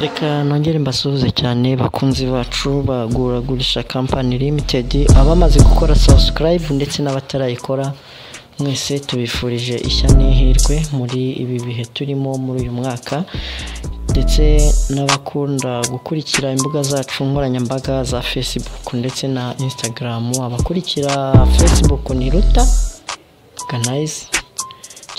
reka nongere mbasuhuze cyane bakunzi bacu baguragurisha kampani limitedi abamaze gukora subscribe ndetse n'abatarayikora mwese tubifurije ishya n'ihirwe muri ibi bihe turimo muri uyu mwaka ndetse n'abakunda gukurikira imbuga zacu nkoranyambaga za facebook ndetse na instagram. Abakurikira facebook ni ruta organize.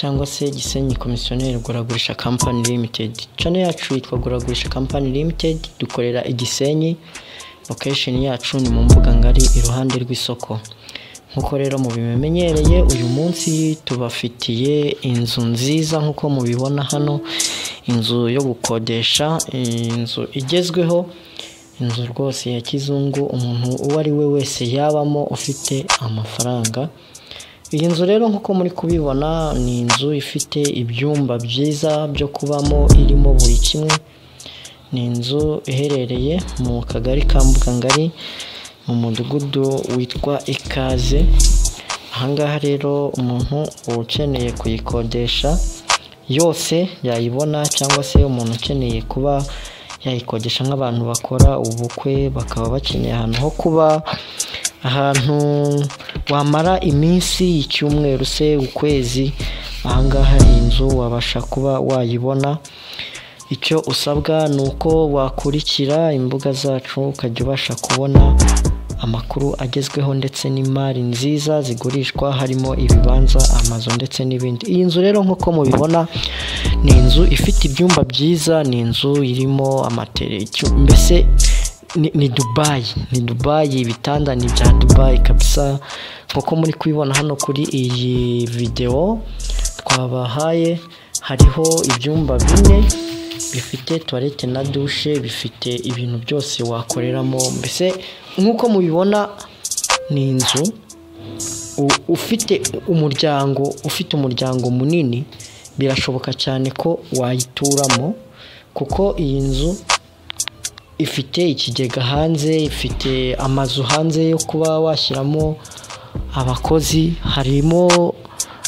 Cyangwa se gisenyi komisiyoneri guragurisha kampani limitedi cano yacu yitwa guragurisha kampani limitedi dukorera igisenyi lokesheni yacu ni mu mbuga ngari iruhande rw'isoko. Nk'uko rero mubimenyereye uyu munsi tubafitiye inzu nziza nk'uko mubibona hano. Inzu yo gukodesha inzu igezweho. Inzu rwose ya kizungu umuntu uwo ari we wese yabamo ufite amafaranga. Iyi nzu rero nk'uko muri kubibona ni inzu ifite ibyumba byiza byo kubamo irimo buri kimwe. Ni inzu iherereye mu kagari ka mbugangari mu mudugudu witwa ikaze. Ahangaha rero umuntu ukeneye kuyikodesha yose yayibona cyangwa se umuntu ukeneye kuba yayikodesha nk'abantu bakora ubukwe bakaba bakeneye ahantu ho kuba. Ahantu wamara iminsi icyumweru se ukwezi ahangaha iyi nzu wabasha kuba wayibona. Icyo usabwa ni uko wakurikira imbuga zacu ukajya ubasha kubona amakuru agezweho ndetse n'imari nziza zigurishwa harimo ibibanza amazu ndetse n'ibindi. Iyi nzu rero nk'uko mubibona ni inzu ifite ibyumba byiza ni inzu irimo amatele mbese ni dubayi ni dubayi ibitanda ni bya dubayi kabisa. Nk'uko muri kubibona hano kuri iyi videwo twabahaye hariho ibyumba bine bifite tuwarete na dushe bifite ibintu byose wakoreramo. Mbese nk'uko mubibona ni inzu ufite umuryango ufite umuryango munini birashoboka cyane ko wayituramo kuko iyi nzu ifite ikigega hanze ifite amazu hanze yo kuba washyiramo abakozi. Harimo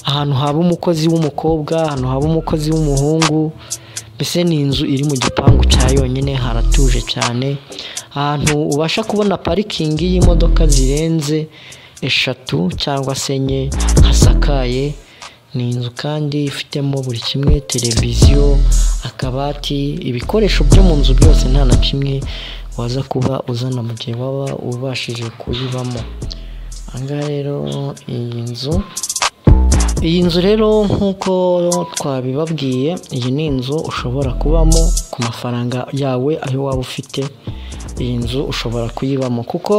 ahantu haba umukozi w'umukobwa ahantu haba umukozi w'umuhungu mbese ni inzu iri mu gipangu cya yonyine haratuje cyane. Ahantu ubasha kubona parikingi y'imodoka zirenze eshatu cyangwa se enye hasakaye ni inzu kandi ifitemo buri kimwe televiziyo akabati ibikoresho byo mu nzu byose nta na kimwe waza kuba uzana mu gihe waba ubashije kuyibamo ahangaha rero iyi nzu iyi nzu rero nk'uko twabibabwiye iyi ni inzu ushobora kubamo ku mafaranga yawe ayo waba ufite. Iyi nzu ushobora kuyibamo kuko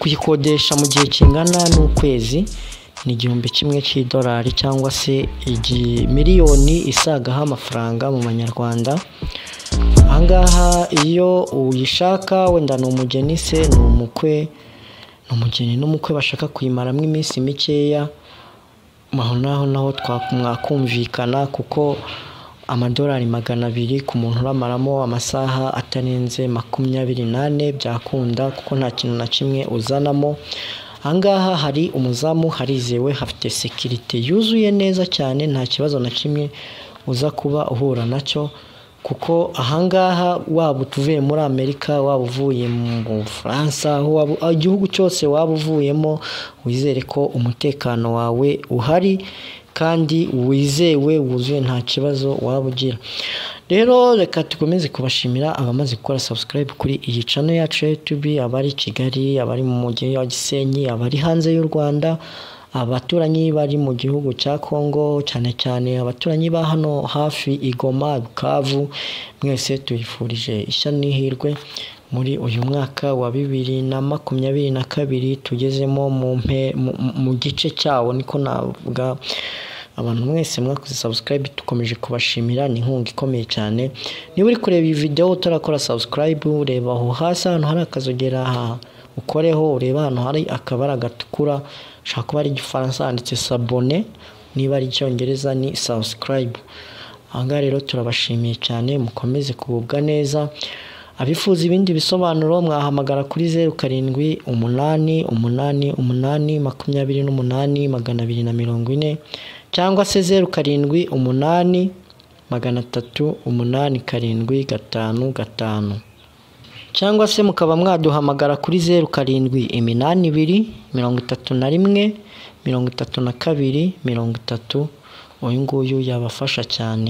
kuyikodesha mu gihe kingana n'ukwezi ni igihumbi kimwe cy'idolari cyangwa se miliyoni isagaho amafaranga mu manyarwanda. Ahangaha iyo uyishaka wenda ni umugeni se ni umukwe ni umugeni n'umukwe bashaka kuyimaramo iminsi mikeya aho naho naho mwakumvikana kuko amadolari magana abiri ku muntu uramaramo amasaha atarenze makumyabiri n'ane byakunda kuko nta kintu na kimwe uzanamo. Ahangaha hari umuzamu harizewe hafite sekirite yuzuye neza cyane nta kibazo na kimwe uza kuba uhura na cyo kuko ahangaha waba uvuye muri amerika waba uvuye mu bufaransa igihugu cyose waba uvuyemo wizere ko umutekano wawe uhari kandi wizewe wuzuye nta kibazo waba ugira. Rero reka dukomeze kubashimira abamaze gukora subscribe kuri iyi cano yacu ya YouTube abari Kigali abari mu mujyi wa Gisenyi abari hanze y'u Rwanda abaturanyi bari mu gihugu cya Congo cyane cyane abaturanyi ba hano hafi Igoma Bukavu mwese tuyifurije ishya n'ihirwe muri uyu mwaka wa bibiri na makumyabiri na kabiri tugezemo mu gice cyawo niko navuga. Abantu mwese mwakoze subscribe dukomeje kubashimira ni inkunga ikomeye cyane. Niba uri kureba iyi video utarakora subscribe ureba aho hasi ahantu hari akazogera ukoreho ureba ahantu hari akabara gatukura ushobora kuba ari igifaransa handitse sabone niba ari icyongereza ni subscribe. Ahangaha rero turabashimiye cyane mukomeze kugubwa neza. Abifuza ibindi bisobanuro mwahamagara kuri zeru karindwi umunani umunani umunani makumyabiri n'umunani magana abiri na mirongo ine cyangwa se zeru karindwi umunani magana atatu umunani karindwi gatanu gatanu. Cyangwa se mukaba mwaduhamagara kuri zeru karindwi iminani ibiri mirongo itatu na rimwe mirongo itatu na kabiri mirongo itatu. Uyu nguyu yabafasha cyane.